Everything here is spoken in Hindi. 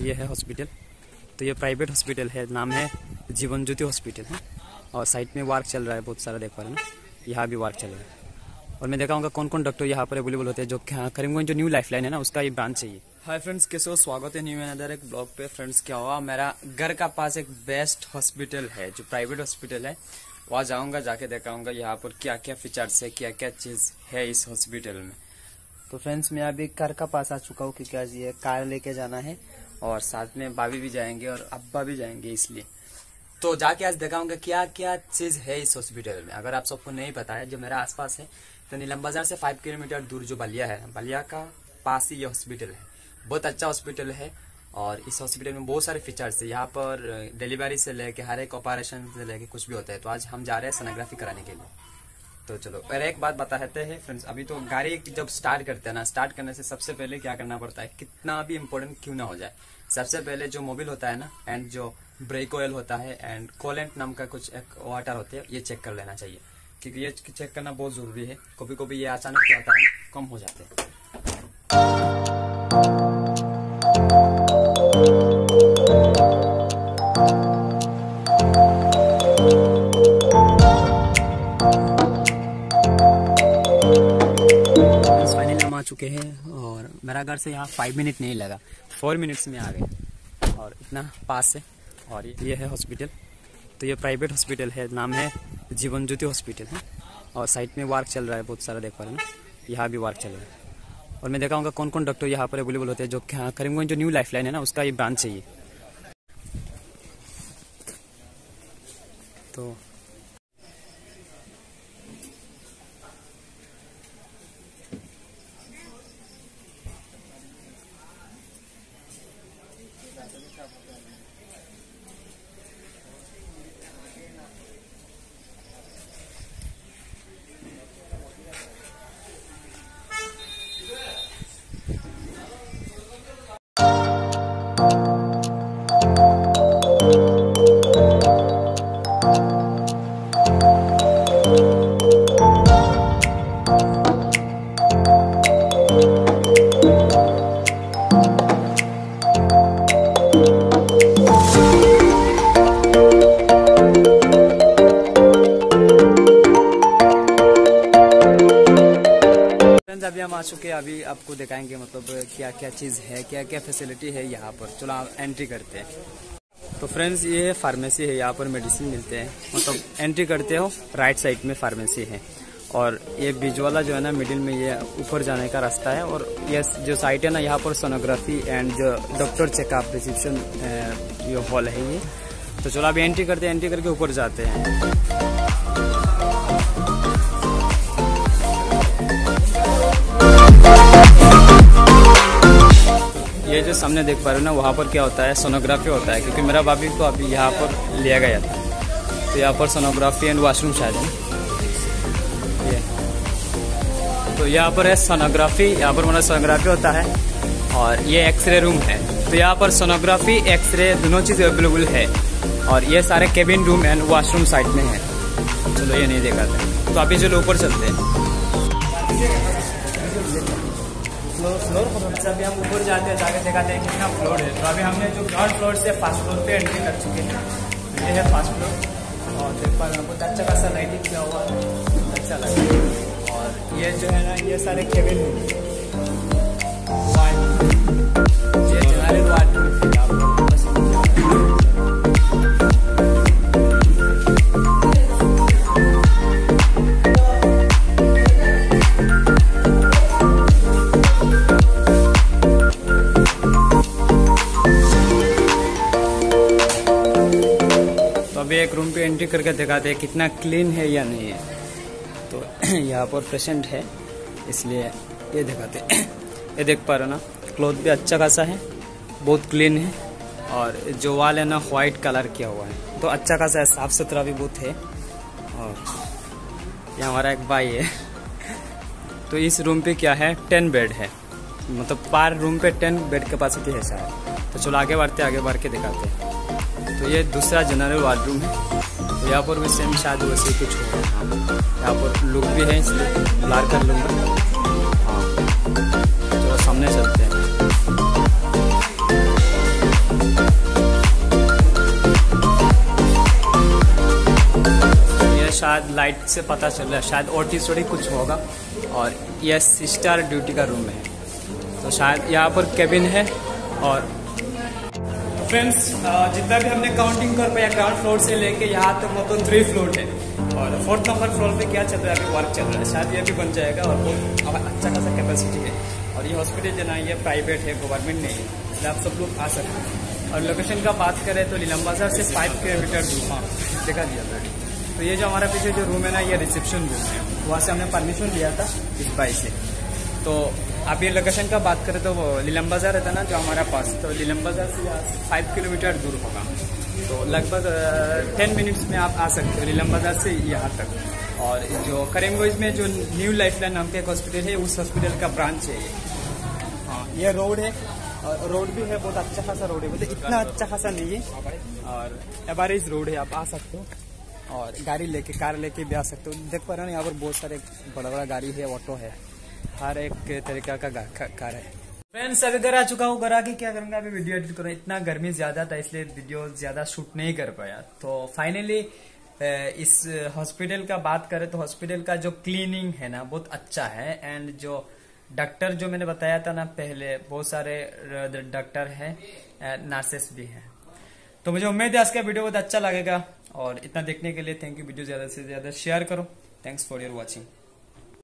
ये है हॉस्पिटल तो ये प्राइवेट हॉस्पिटल है, नाम है जीवन ज्योति हॉस्पिटल है। और साइड में वर्क चल रहा है, बहुत सारा देख पा रहे हैं यहाँ भी वर्क चल रहा है। और मैं देखा हूँ कौन कौन डॉक्टर यहाँ पर अवेलेबल होते हैं जो करीमगंज जो न्यू लाइफ लाइन है ना, उसका ये ब्रांच चाहिए हाय फ्रेंड्स कैसे हो? स्वागत है न्यू अनदर एक ब्लॉग पे। फ्रेंड्स क्या हुआ? मेरा घर का पास एक बेस्ट हॉस्पिटल है, जो प्राइवेट हॉस्पिटल है। वहाँ जाऊँगा, जाके देखाऊँगा यहाँ पर क्या क्या फीचर्स है क्या क्या चीज़ है इस हॉस्पिटल में। तो फ्रेंड्स मैं अभी घर का पास आ चुका हूँ क्योंकि आज ये कार लेके जाना है। और साथ में भाभी भी जाएँगे और अब्बा भी जाएँगे इसलिए। तो जाके आज दिखाऊँगा क्या क्या चीज़ है इस हॉस्पिटल में। अगर आप सबको नहीं पता है, जो मेरा आसपास है तो नीलम बाज़ार से फाइव किलोमीटर दूर जो बलिया है, बलिया का पास ही ये हॉस्पिटल है। बहुत अच्छा हॉस्पिटल है और इस हॉस्पिटल में बहुत सारे फीचर्स है। यहाँ पर डिलीवरी से लेके, हर एक ऑपरेशन से लेके कुछ भी होता है। तो आज हम जा रहे हैं सोनोग्राफी कराने के लिए। तो चलो और एक बात बताते हैं फ्रेंड्स अभी तो गाड़ी जब स्टार्ट करते हैं ना स्टार्ट करने से सबसे पहले क्या करना पड़ता है? कितना भी इम्पोर्टेंट क्यों ना हो जाए। सबसे पहले जो मोबिल होता है ना एंड जो ब्रेक ऑयल होता है एंड कोलेंट नाम का कुछ एक वाटर होते हैं, ये चेक कर लेना चाहिए। क्योंकि ये चेक करना बहुत ज़रूरी है। कभी कभी ये अचानक क्या होता है, कम हो जाते हैं। चुके हैं और मेरा घर से यहाँ फाइव मिनट नहीं लगा। फोर मिनट्स में आ गए। और इतना पास है। और ये है हॉस्पिटल तो ये प्राइवेट हॉस्पिटल है। नाम है जीवन ज्योति हॉस्पिटल है। और साइड में वर्क चल रहा है बहुत सारा देख पा रहे हैं यहाँ भी वर्क चल रहा है। और मैं देखा हूँ कौन कौन डॉक्टर यहाँ पर अवेलेबल होते हैं जो करीमगंज जो न्यू लाइफ लाइन है ना, उसका ये ब्रांच चाहिए। तो अभी हम आ चुके हैं, अभी आपको दिखाएँगे मतलब क्या क्या चीज़ है क्या क्या फैसिलिटी है यहाँ पर, चलो आप एंट्री करते हैं। तो फ्रेंड्स ये फार्मेसी है, यहाँ पर मेडिसिन मिलते हैं। मतलब एंट्री करते हो राइट साइड में फार्मेसी है। और ये बीज वाला जो है ना मिडिल में ये ऊपर जाने का रास्ता है। और ये जो साइट है ना, यहाँ पर सोनोग्राफी एंड जो डॉक्टर चेकअप रिसेप्शन ये हॉल है ये। तो चलो, अभी एंट्री करते हैं एंट्री करके ऊपर जाते हैं। सामने देख पा रहे हो ना, वहाँ पर क्या होता है सोनोग्राफी होता है, क्योंकि मेरा भाभी को अभी यहाँ पर लिया गया था। तो यहाँ पर सोनोग्राफी एंड वॉशरूम शायद तो यहाँ पर है सोनोग्राफी यहाँ पर मतलब सोनोग्राफी होता है, और ये एक्सरे रूम है। तो यहाँ पर सोनोग्राफी एक्सरे दोनों चीज़ अवेलेबल है, और ये सारे cabin room and washroom side में है। चलो ये नहीं देखा था। तो अभी चलो ऊपर चलते हैं। फ्लोर फ्लोर से अभी हम ऊपर जाते हैं, जाके देखाते हैं कितना फ्लोर है। तो अभी हमने जो ग्राउंड फ्लोर से फ़र्स्ट फ्लोर पे एंट्री कर चुके हैं। ये है फ़र्स्ट फ्लोर और देख पा रहे बहुत अच्छा खासा लाइटिंग किया हुआ है। अच्छा लगा और ये जो है ना, ये सारे केबिन रूम एंट्री करके दिखाते हैं कितना क्लीन है या नहीं है। तो यहाँ पर पेशेंट है, इसलिए ये दिखाते हैं। ये देख पा रहे हो ना क्लोथ भी अच्छा खासा है, बहुत क्लीन है, और जो वाल है ना व्हाइट कलर किया हुआ है। तो अच्छा खासा है साफ़ सुथरा भी बहुत है, और ये हमारा एक भाई है। तो इस रूम पे क्या है टेन बेड है। मतलब पार रूम पे टेन बेड कैपेसिटी है शायद। तो चलो आगे बढ़ते आगे बढ़ के दिखाते हैं। तो ये दूसरा जनरल वार्डरूम है। तो यहाँ पर भी सेम शायद वैसे कुछ हो यहाँ पर लुक भी है, इसलिए लार कर लूँगा। हाँ। शायद लाइट से पता चल रहा है। शायद और टी थोड़ी कुछ होगा। और यह सिस्टर ड्यूटी का रूम है। तो शायद यहाँ पर केबिन है और फ्रेंड्स जितना भी हमने काउंटिंग कर पाया ग्राउंड फ्लोर से लेके यहाँ तक तो मतलब थ्री फ्लोर है और फोर्थ नंबर फ्लोर पे क्या चल रहा है, अभी वर्क चल रहा है। शायद ये भी बन जाएगा और बहुत अच्छा खासा कैपेसिटी है। और ये हॉस्पिटल जो ना ये प्राइवेट है गवर्नमेंट नहीं है। इसलिए आप सब लोग आ सकते हैं। और लोकेशन का बात करें तो लीलम बाज़ार से फाइव किलोमीटर दूर। हाँ देखा दिया ऑलरेडी तो ये जो हमारा पीछे जो रूम है ना, ये रिसेप्शन रूम है। वहाँ से हमने परमिशन लिया था इस बाई से। तो आप ये लोकेशन का बात करें तो वो लीलम बाज़ार रहता ना, जो हमारा पास तो लीलम बाज़ार से फाइव किलोमीटर दूर होगा। तो लगभग टेन मिनट्स में आप आ सकते हो लीलम बाज़ार से यहाँ तक। और जो करीमगंज में जो न्यू लाइफ लाइन नाम के एक हॉस्पिटल है, उस हॉस्पिटल का ब्रांच है हाँ ये रोड है। और रोड भी है, बहुत अच्छा खासा रोड है। मतलब इतना अच्छा खासा नहीं है। और एवरेज रोड है, आप आ सकते हो। और गाड़ी लेके, कार लेके भी आ सकते हो। देख पा रहे हो यहाँ पर बहुत सारे बड़ा बड़ा गाड़ी है ऑटो है। हर एक तरीका का कार है। फ्रेंड्स अभी घर आ चुका हूँ, घर आके क्या करूँगा? अभी वीडियो एडिट करूँ। इतना गर्मी ज़्यादा था, इसलिए वीडियो ज़्यादा शूट नहीं कर पाया। तो फाइनली इस हॉस्पिटल का बात करें तो हॉस्पिटल का जो क्लीनिंग है ना, बहुत अच्छा है। एंड जो डॉक्टर जो मैंने बताया था ना पहले, बहुत सारे डॉक्टर हैं नर्सेस भी हैं। तो मुझे उम्मीद है आज का वीडियो बहुत अच्छा लगेगा। और इतना देखने के लिए थैंक यू वीडियो ज़्यादा से ज़्यादा शेयर करो। Thanks for your watching